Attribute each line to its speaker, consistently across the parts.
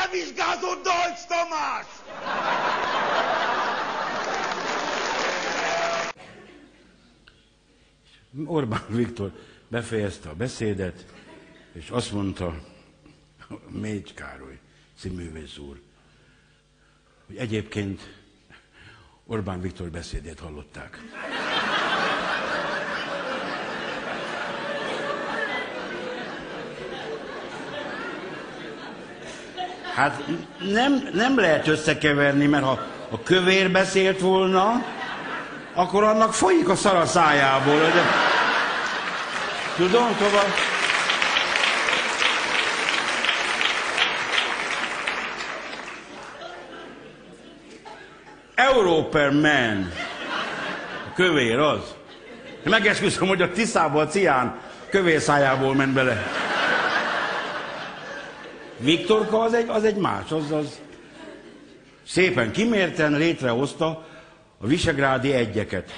Speaker 1: levizsgázott Dolcs Tamás!
Speaker 2: Orbán Viktor befejezte a beszédet, és azt mondta, Mégy Károly, színművész úr, hogy egyébként Orbán Viktor beszédét hallották. Hát nem, nem lehet összekeverni, mert ha a kövér beszélt volna, akkor annak folyik a szar a szájából. De... Tudom, tovább. Európer man. A kövér az. Megesküszöm, hogy a Tiszából a cián kövér szájából ment bele. Viktorka az egy, az egy más, az, az szépen kimérten létrehozta a visegrádi egyeket.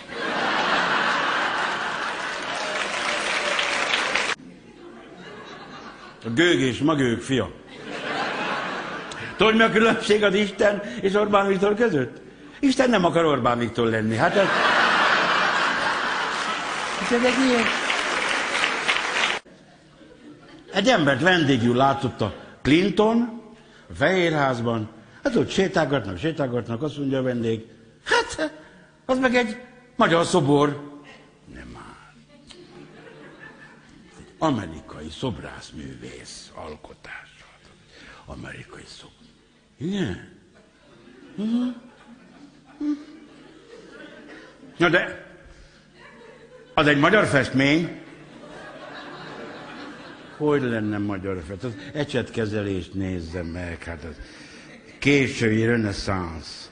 Speaker 2: A gőg és magőg fia. Tudod, mi a különbség az Isten és Orbán Viktor között? Isten nem akar Orbán Viktor lenni. Hát ez... Hát ez egy ilyen... Egy embert vendégül látott a Clinton, a Fehérházban, hát ott sétálgatnak, sétálgatnak, azt mondja a vendég, hát az meg egy magyar szobor. Nem már. Egy amerikai szobrászművész alkotása. Amerikai szobor. Igen. Uh-huh. Na de, az egy magyar festmény. Hogy lenne magyar festmény? Az ecsetkezelést nézzem meg, hát az késői reneszánsz.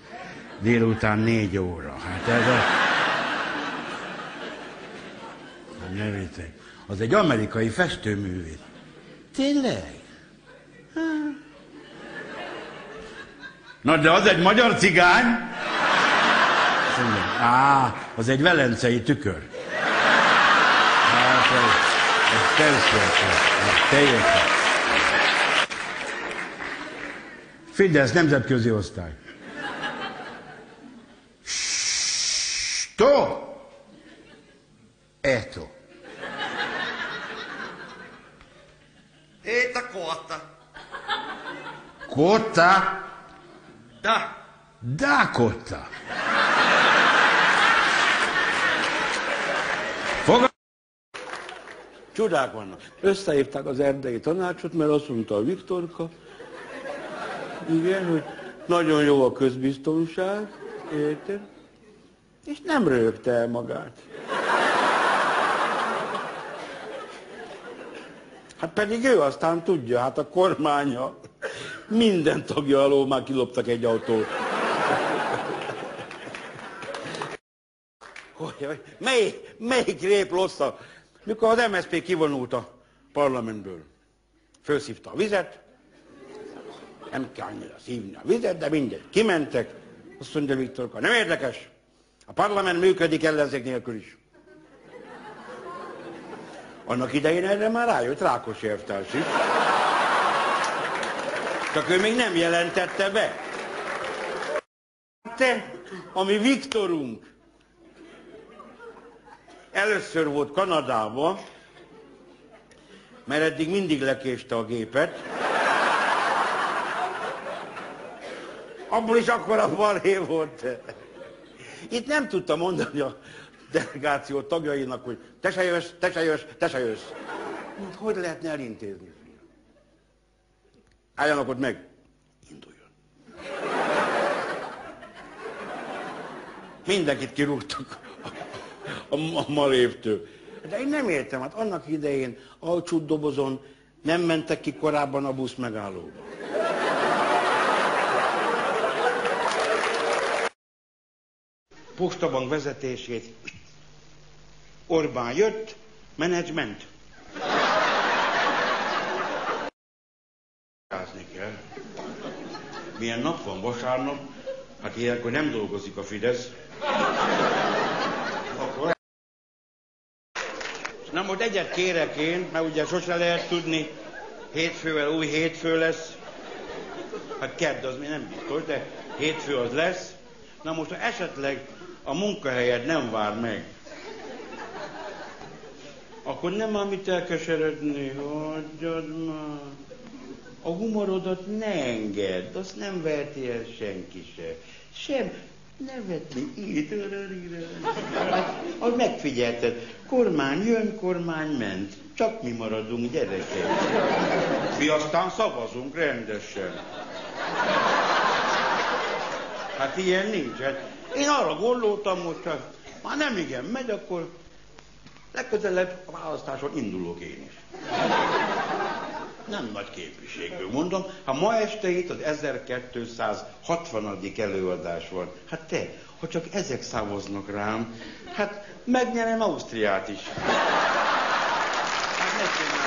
Speaker 2: Délután négy óra. Hát ez a... Ne Az egy amerikai festőművész. Tényleg? Na de az egy magyar cigány. Á, az egy velencei tükör. Hát, ez, ez teljesen, teljesen. Fidesz, nemzetközi osztály. Sto! Eto.
Speaker 1: Eita kohta.
Speaker 2: Kota?
Speaker 1: Da.
Speaker 2: Dakota. Foga... Csodák vannak. Összehívták az erdei tanácsot, mert azt mondta a Viktorka, igen, hogy nagyon jó a közbiztonság, érted? És nem rögte el magát. Hát pedig ő aztán tudja, hát a kormánya minden tagja alól már kiloptak egy autót. Hogy, mely, melyik rép lossza? Mikor az MSZP kivonult a parlamentből. Fölszívta a vizet, nem kell annyira szívni a vizet, de mindegy. Kimentek, azt mondja Viktorka, nem érdekes. A parlament működik ellenzék nélkül is. Annak idején erre már rájött Rákos értárs is. Csak ő még nem jelentette be. Te, ami Viktorunk, először volt Kanadába, mert eddig mindig lekéste a gépet. Abból is akkor a balhé volt. Itt nem tudta mondani a delegáció tagjainak, hogy te se jössz, te se jössz, te se jössz. Hogy lehetne elintézni? Álljanak ott meg. Induljon. Mindenkit kirúgtak a, a, maléptől. De én nem értem, hát annak idején alcsút dobozon nem mentek ki korábban a busz megállóba. Postabank vezetését Orbán jött, menedzsment. kell. Milyen nap van vasárnap? Hát ilyenkor nem dolgozik a Fidesz. Akkor... Na most egyet kérek én, mert ugye sose lehet tudni, hétfővel új hétfő lesz. Hát kedd az még nem biztos, de hétfő az lesz. Na most, ha esetleg a munkahelyed nem vár meg, akkor nem amit elkeseredni, hagyjad már. A humorodat ne engedd, azt nem verti el senki se. Sem nevetni, így, hát, az megfigyelted, kormány jön, kormány ment, csak mi maradunk gyerekek. Mi aztán szavazunk rendesen. Hát ilyen nincs. Hát én arra gondoltam, hogy ha már nem igen megy, akkor legközelebb a választáson indulok én is. Nem nagy képviségből mondom, ha ma este itt az 1260. előadás van, hát te, ha csak ezek szavaznak rám, hát megnyerem Ausztriát is. Hát